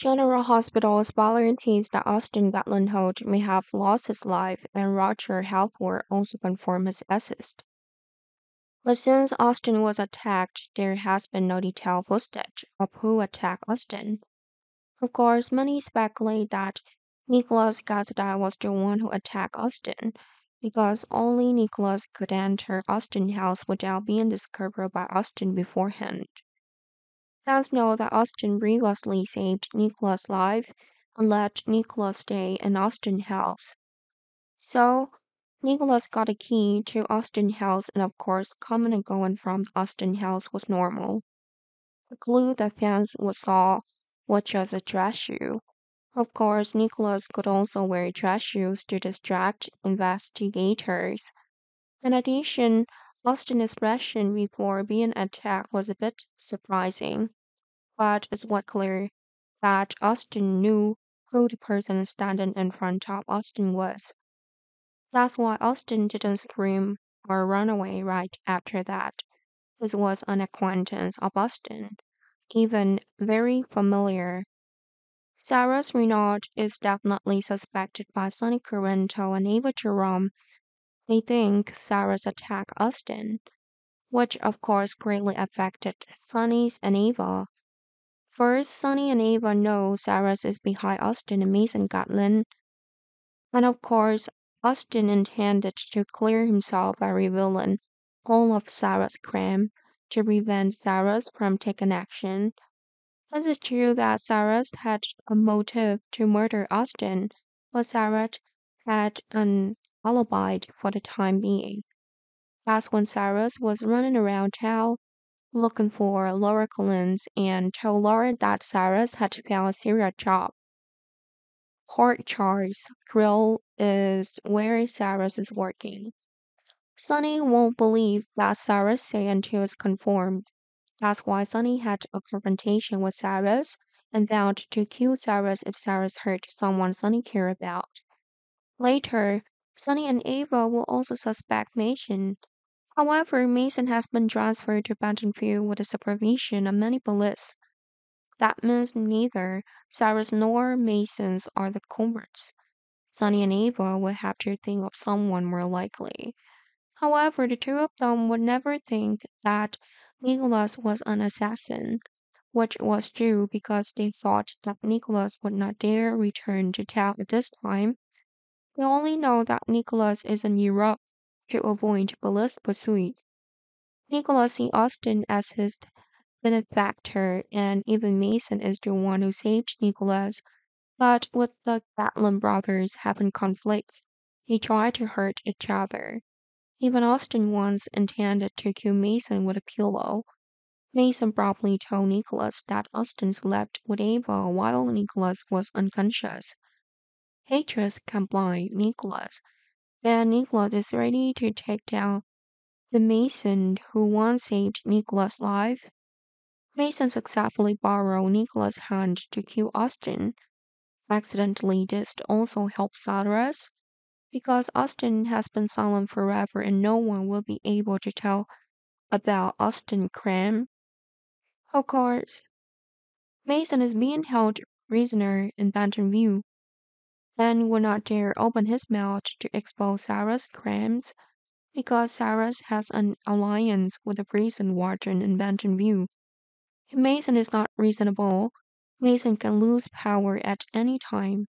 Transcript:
General Hospital's volunteers that Austin Gatlin Holt may have lost his life and Roger Halford also confirmed his assist. But since Austin was attacked, there has been no detailed footage of who attacked Austin. Of course, many speculate that Nikolas Gazda was the one who attacked Austin, because only Nikolas could enter Austin's house without being discovered by Austin beforehand. Fans know that Austin previously saved Nikolas' life and let Nikolas stay in Austin house. So, Nikolas got a key to Austin House and of course coming and going from Austin House was normal. The clue that fans saw was just a dress shoe. Of course, Nikolas could also wear dress shoes to distract investigators. In addition, Austin's expression before being attacked was a bit surprising, but it's what clear that Austin knew who the person standing in front of Austin was. That's why Austin didn't scream or run away right after that. This was an acquaintance of Austin, even very familiar. Cyrus Renault is definitely suspected by Sonny Corinthos and Ava Jerome. They think Cyrus attacked Austin, which of course greatly affected Sonny's and Ava. First, Sonny and Ava know Cyrus is behind Austin and Mason Gatlin. And of course, Austin intended to clear himself by revealing all of Sarah's crime to prevent Cyrus from taking action. It is true that Cyrus had a motive to murder Austin, but Cyrus had an alibi for the time being. That's when Cyrus was running around town looking for Laura Collins and told Laura that Cyrus had to find a serious job Port Charles Grill is where Cyrus is working. Sonny won't believe that Cyrus say until it's confirmed. That's why Sonny had a confrontation with Cyrus and vowed to kill Cyrus if Cyrus hurt someone Sonny cared about. Later, Sonny and Ava will also suspect Mason. However, Mason has been transferred to Pentonville with the supervision of many police. That means neither Cyrus nor Masons are the culprits. Sonny and Ava would have to think of someone more likely. However, the two of them would never think that Nikolas was an assassin, which was true because they thought that Nikolas would not dare return to town at this time. They only know that Nikolas is in Europe to avoid police pursuit. Nikolas sees Austin as his benefactor, and even Mason is the one who saved Nikolas. But with the Gatlin brothers having conflicts, they try to hurt each other. Even Austin once intended to kill Mason with a pillow. Mason promptly told Nikolas that Austin slept with Ava while Nikolas was unconscious. Hatred can blind Nikolas, and Nikolas is ready to take down the Mason who once saved Nikolas' life. Mason successfully borrowed Nikolas' hand to kill Austin. Accidentally, this also helps Cyrus, because Austin has been silent forever and no one will be able to tell about Austin crime. Of course, Mason is being held prisoner in Pentonville and would not dare open his mouth to expose Cyrus' crimes because Cyrus has an alliance with the prison warden in Pentonville. If Mason is not reasonable, Mason can lose power at any time.